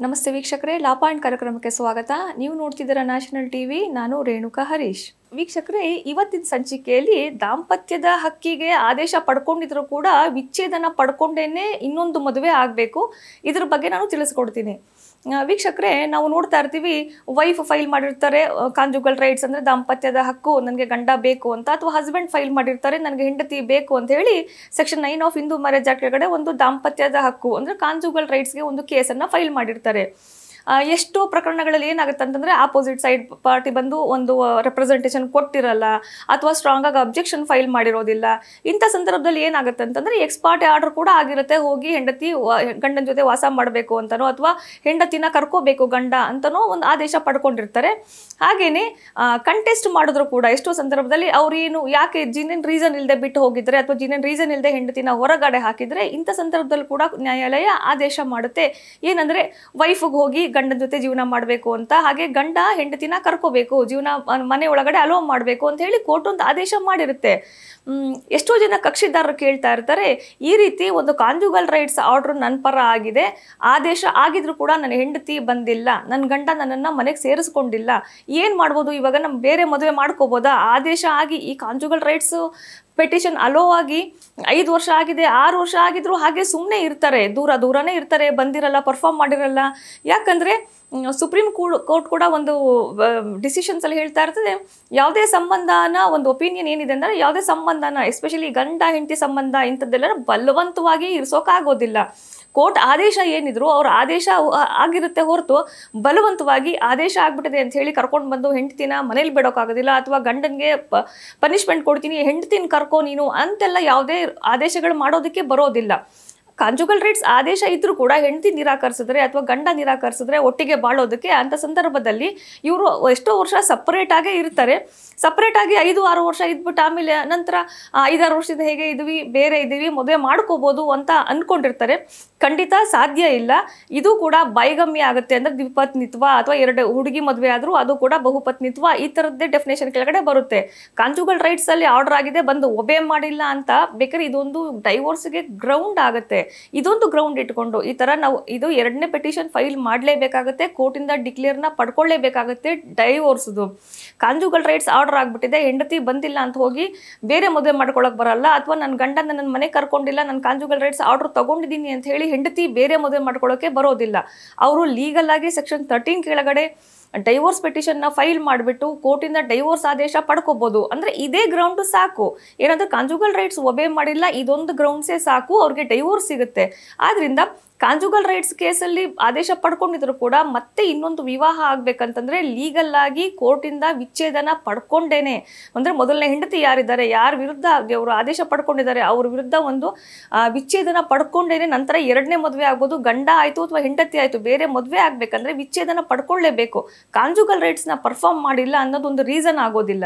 ನಮಸ್ತೆ ವೀಕ್ಷಕರೇ ಲಾ ಪಾಯಿಂಟ್ ಕಾರ್ಯಕ್ರಮಕ್ಕೆ ಸ್ವಾಗತ. ನೀವು ನೋಡ್ತಿದ್ದೀರಾ ನ್ಯಾಷನಲ್ ಟಿವಿ ನಾನು ರೇಣುಕಾ ಹರೀಶ್. ವೀಕ್ಷಕರೇ, ಇವತ್ತಿನ ಸಂಚಿಕೆಯಲ್ಲಿ ದಾಂಪತ್ಯದ ಹಕ್ಕಿಗೆ ಆದೇಶ ಪಡ್ಕೊಂಡಿದ್ರು ಕೂಡ ವಿಚ್ಛೇದನ ಪಡ್ಕೊಂಡೇನೆ ಇನ್ನೊಂದು ಮದುವೆ ಆಗಬೇಕು. ಇದ್ರ ಬಗ್ಗೆ ನಾನು ತಿಳಿಸ್ಕೊಡ್ತೀನಿ. ವೀಕ್ಷಕರೇ, ನಾವು ನೋಡ್ತಾ ಇರ್ತೀವಿ ವೈಫ್ ಫೈಲ್ ಮಾಡಿರ್ತಾರೆ ಕಾಂಜುಗಲ್ ರೈಟ್ಸ್ ಅಂದರೆ ದಾಂಪತ್ಯದ ಹಕ್ಕು, ನನಗೆ ಗಂಡ ಬೇಕು ಅಂತ, ಅಥವಾ ಹಸ್ಬೆಂಡ್ ಫೈಲ್ ಮಾಡಿರ್ತಾರೆ, ನನಗೆ ಹೆಂಡತಿ ಬೇಕು ಅಂತ ಹೇಳಿ section nine of Hindu marriage act ಕೆಳಗಡೆ ಒಂದು ದಾಂಪತ್ಯದ ಹಕ್ಕು, ಅಂದರೆ ಕಾಂಜುಗಲ್ ರೈಟ್ಸ್ಗೆ ಒಂದು ಕೇಸನ್ನು ಫೈಲ್ ಮಾಡಿರ್ತಾರೆ. ಎಷ್ಟೋ ಪ್ರಕರಣಗಳಲ್ಲಿ ಏನಾಗುತ್ತೆ ಅಂತಂದರೆ ಆಪೋಸಿಟ್ ಸೈಡ್ ಪಾರ್ಟಿ ಬಂದು ಒಂದು ರೆಪ್ರೆಸೆಂಟೇಷನ್ ಕೊಟ್ಟಿರಲ್ಲ ಅಥವಾ ಸ್ಟ್ರಾಂಗ್ ಆಗಿ ಅಬ್ಜೆಕ್ಷನ್ ಫೈಲ್ ಮಾಡಿರೋದಿಲ್ಲ. ಇಂಥ ಸಂದರ್ಭದಲ್ಲಿ ಏನಾಗುತ್ತೆ ಅಂತಂದರೆ ಎಕ್ಸ್ ಪಾರ್ಟಿ ಆರ್ಡರ್ ಕೂಡ ಆಗಿರುತ್ತೆ. ಹೋಗಿ ಹೆಂಡತಿ ಗಂಡನ ಜೊತೆ ವಾಸ ಮಾಡಬೇಕು ಅಂತನೋ ಅಥವಾ ಹೆಂಡತಿನ ಕರ್ಕೋಬೇಕು ಗಂಡ ಅಂತನೋ ಒಂದು ಆದೇಶ ಪಡ್ಕೊಂಡಿರ್ತಾರೆ. ಹಾಗೇನೆ ಕಂಟೆಸ್ಟ್ ಮಾಡಿದ್ರು ಕೂಡ ಎಷ್ಟೋ ಸಂದರ್ಭದಲ್ಲಿ ಅವ್ರೇನು ಯಾಕೆ ಜಿನಿನ್ ರೀಸನ್ ಇಲ್ಲದೆ ಬಿಟ್ಟು ಹೋಗಿದ್ರೆ ಅಥವಾ ಜಿನಿನ್ ರೀಸನ್ ಇಲ್ಲದೆ ಹೆಂಡತಿನ ಹೊರಗಡೆ ಹಾಕಿದ್ರೆ ಇಂಥ ಸಂದರ್ಭದಲ್ಲಿ ಕೂಡ ನ್ಯಾಯಾಲಯ ಆದೇಶ ಮಾಡುತ್ತೆ. ಏನಂದ್ರೆ ವೈಫ್ಗೆ ಹೋಗಿ ಗಂಡನ ಜೊತೆ ಜೀವನ ಮಾಡಬೇಕು ಅಂತ, ಹಾಗೆ ಗಂಡ ಹೆಂಡತಿನ ಕರ್ಕೋಬೇಕು, ಜೀವನ ಮನೆ ಒಳಗಡೆ ಅಲೋ ಮಾಡಬೇಕು ಅಂತ ಹೇಳಿ ಕೋರ್ಟ್ ಒಂದು ಆದೇಶ ಮಾಡಿರುತ್ತೆ. ಎಷ್ಟೋ ಜನ ಕಕ್ಷಿದಾರರು ಕೇಳ್ತಾ ಇರ್ತಾರೆ, ಈ ರೀತಿ ಒಂದು ಕಾಂಜುಗಲ್ ರೈಟ್ಸ್ ಆರ್ಡರ್ ನನ್ನ ಪರ ಆಗಿದೆ, ಆದೇಶ ಆಗಿದ್ರು ಕೂಡ ನನ್ನ ಹೆಂಡತಿ ಬಂದಿಲ್ಲ ನನ್ನ ಗಂಡ ನನ್ನನ್ನು ಮನೆಗೆ ಸೇರಿಸ್ಕೊಂಡಿಲ್ಲ, ಏನು ಮಾಡ್ಬೋದು ಇವಾಗ ನಮ್ಮ ಬೇರೆ ಮದುವೆ ಮಾಡ್ಕೋಬೋದಾ? ಆದೇಶ ಆಗಿ ಈ ಕಾಂಜುಗಲ್ ರೈಟ್ಸ್ ಪೆಟಿಷನ್ ಅಲೋ ಆಗಿ ಐದು ವರ್ಷ ಆಗಿದೆ, ಆರು ವರ್ಷ ಆಗಿದ್ರು ಹಾಗೆ ಸುಮ್ಮನೆ ಇರ್ತಾರೆ, ದೂರ ದೂರನೇ ಇರ್ತಾರೆ, ಬಂದಿರಲ್ಲ ಪರ್ಫಾರ್ಮ್ ಮಾಡಿರಲ್ಲ. ಯಾಕಂದರೆ ಸುಪ್ರೀಂ ಕೋರ್ಟ್ ಕೂಡ ಒಂದು ಡಿಸಿಷನ್ಸ್ ಅಲ್ಲಿ ಹೇಳ್ತಾ ಇರ್ತದೆ, ಯಾವುದೇ ಸಂಬಂಧನ, ಒಂದು ಒಪಿನಿಯನ್ ಏನಿದೆ ಅಂದರೆ ಯಾವುದೇ ಸಂಬಂಧನ ಎಸ್ಪೆಷಲಿ ಗಂಡ, ಹೆಂಡತಿ ಸಂಬಂಧ ಇಂಥದ್ದೆಲ್ಲ ಬಲವಂತವಾಗಿ ಇರಿಸೋಕ್ಕಾಗೋದಿಲ್ಲ ಕೋರ್ಟ್ ಆದೇಶ ಏನಿದ್ರು ಅವ್ರ ಆದೇಶ ಆಗಿರುತ್ತೆ ಹೊರತು ಬಲವಂತವಾಗಿ ಆದೇಶ ಆಗ್ಬಿಟ್ಟಿದೆ ಅಂತ ಹೇಳಿ ಕರ್ಕೊಂಡು ಬಂದು ಹೆಂಡತಿನ ಮನೇಲಿ ಬಿಡೋಕ್ಕಾಗೋದಿಲ್ಲ ಅಥವಾ ಗಂಡನಿಗೆ ಪನಿಷ್ಮೆಂಟ್ ಕೊಡ್ತೀನಿ, ಹೆಂಡತಿನ ಕರ್ಕೊ ನೀನು ಅಂತೆಲ್ಲ ಯಾವುದೇ ಆದೇಶಗಳು ಮಾಡೋದಕ್ಕೆ ಬರೋದಿಲ್ಲ. ಕಾಂಜುಗಲ್ ರೈಟ್ಸ್ ಆದೇಶ ಇದ್ರೂ ಕೂಡ ಹೆಂಡತಿ ನಿರಾಕರಿಸಿದ್ರೆ ಅಥವಾ ಗಂಡ ನಿರಾಕರಿಸಿದ್ರೆ ಒಟ್ಟಿಗೆ ಬಾಳೋದಕ್ಕೆ ಅಂತ ಸಂದರ್ಭದಲ್ಲಿ ಇವರು ಎಷ್ಟೋ ವರ್ಷ ಸಪರೇಟ್ ಆಗೇ ಇರ್ತಾರೆ. ಸಪರೇಟ್ ಆಗಿ ಐದು, ಆರು ವರ್ಷ ಇದ್ಬಿಟ್ಟು ಆಮೇಲೆ ನಂತರ ಐದಾರು ವರ್ಷದಿಂದ ಹೇಗೆ ಇದ್ವಿ, ಬೇರೆ ಇದ್ದೀವಿ ಮದುವೆ ಮಾಡ್ಕೋಬೋದು ಅಂತ ಅನ್ಕೊಂಡಿರ್ತಾರೆ. ಖಂಡಿತ ಸಾಧ್ಯ ಇಲ್ಲ. ಇದು ಕೂಡ ಬೈಗಮ್ಯ ಆಗುತ್ತೆ ಅಂದ್ರೆ ದ್ವಿಪತ್ನಿತ್ವ ಅಥವಾ ಎರಡು ಹುಡುಗಿ ಮದುವೆ ಆದರೂ ಅದು ಕೂಡ ಬಹುಪತ್ನಿತ್ವ ಈ ಥರದ್ದೇ ಡೆಫಿನೇಷನ್ ಕೆಳಗಡೆ ಬರುತ್ತೆ. ಕಾಂಜುಗಲ್ ರೈಟ್ಸ್ ಅಲ್ಲಿ ಆರ್ಡರ್ ಆಗಿದೆ, ಬಂದು ಒಬೆ ಮಾಡಿಲ್ಲ ಅಂತ ಬೇಕಾದ್ರೆ ಇದೊಂದು ಡೈವೋರ್ಸ್ಗೆ ಗ್ರೌಂಡ್ ಆಗುತ್ತೆ. ಇದೊಂದು ಗ್ರೌಂಡ್ ಇಟ್ಕೊಂಡು ಈ ತರ ನಾವು ಇದು ಎರಡನೇ ಪೆಟಿಷನ್ ಫೈಲ್ ಮಾಡಲೇಬೇಕಾಗುತ್ತೆ ಕೋರ್ಟಿಂದ ಡಿಕ್ಲೇರ್ನ ಪಡ್ಕೊಳ್ಳೇಬೇಕಾಗುತ್ತೆ ಡೈವೋರ್ಸ್ದು ಕಾಂಜುಗಲ್ ರೈಟ್ಸ್ ಆರ್ಡರ್ ಆಗ್ಬಿಟ್ಟಿದೆ, ಹೆಂಡತಿ ಬಂದಿಲ್ಲ ಅಂತ ಹೋಗಿ ಬೇರೆ ಮದುವೆ ಮಾಡ್ಕೊಳಕ್ ಬರಲ್ಲ, ಅಥವಾ ನನ್ನ ಗಂಡ ನನ್ನ ಮನೆ ಕರ್ಕೊಂಡಿಲ್ಲ ನನ್ನ ಕಾಂಜುಗಲ್ ರೈಟ್ಸ್ ಆರ್ಡರ್ ತಗೊಂಡಿದ್ದೀನಿ ಅಂತ ಹೇಳಿ ಹೆಂಡತಿ ಬೇರೆ ಮದುವೆ ಮಾಡ್ಕೊಳ್ಳೋಕೆ ಬರೋದಿಲ್ಲ. ಅವರು ಲೀಗಲ್ ಆಗಿ ಸೆಕ್ಷನ್ ತರ್ಟೀನ್ ಕೆಳಗಡೆ ಡೈವೋರ್ಸ್ ಪೆಟಿಷನ್ನ ಫೈಲ್ ಮಾಡಿಬಿಟ್ಟು ಕೋರ್ಟಿಂದ ಡೈವೋರ್ಸ್ ಆದೇಶ ಪಡ್ಕೋಬೋದು. ಅಂದ್ರೆ ಇದೇ ಗ್ರೌಂಡ್ ಸಾಕು. ಏನಂದ್ರೆ ಕಾಂಜುಗಲ್ ರೈಟ್ಸ್ ಒಬೆ ಮಾಡಿಲ್ಲ, ಇದೊಂದು ಗ್ರೌಂಡ್ಸೇ ಸಾಕು, ಅವ್ರಿಗೆ ಡೈವೋರ್ಸ್ ಸಿಗುತ್ತೆ. ಆದ್ರಿಂದ ಕಾಂಜುಗಲ್ ರೈಟ್ಸ್ ಕೇಸಲ್ಲಿ ಆದೇಶ ಪಡ್ಕೊಂಡಿದ್ರು ಕೂಡ ಮತ್ತೆ ಇನ್ನೊಂದು ವಿವಾಹ ಆಗ್ಬೇಕಂತಂದ್ರೆ ಲೀಗಲ್ ಆಗಿ ಕೋರ್ಟಿಂದ ವಿಚ್ಛೇದನ ಪಡ್ಕೊಂಡೇನೆ. ಅಂದ್ರೆ ಮೊದಲನೇ ಹೆಂಡತಿ ಯಾರಿದ್ದಾರೆ, ಯಾರ ವಿರುದ್ಧ ಅವರು ಆದೇಶ ಪಡ್ಕೊಂಡಿದ್ದಾರೆ, ಅವ್ರ ವಿರುದ್ಧ ಒಂದು ವಿಚ್ಛೇದನ ಪಡ್ಕೊಂಡೇನೆ. ನಂತರ ಎರಡನೇ ಮದುವೆ ಆಗ್ಬೋದು ಗಂಡ ಆಯ್ತು ಅಥವಾ ಹೆಂಡತಿ ಆಯ್ತು, ಬೇರೆ ಮದುವೆ ಆಗ್ಬೇಕಂದ್ರೆ ವಿಚ್ಛೇದನ ಪಡ್ಕೊಳ್ಳೇಬೇಕು. ಕಾಂಜುಗಲ್ ರೈಟ್ಸ್ನ ಪರ್ಫಾರ್ಮ್ ಮಾಡಿಲ್ಲ ಅನ್ನೋದೊಂದು ರೀಸನ್ ಆಗೋದಿಲ್ಲ.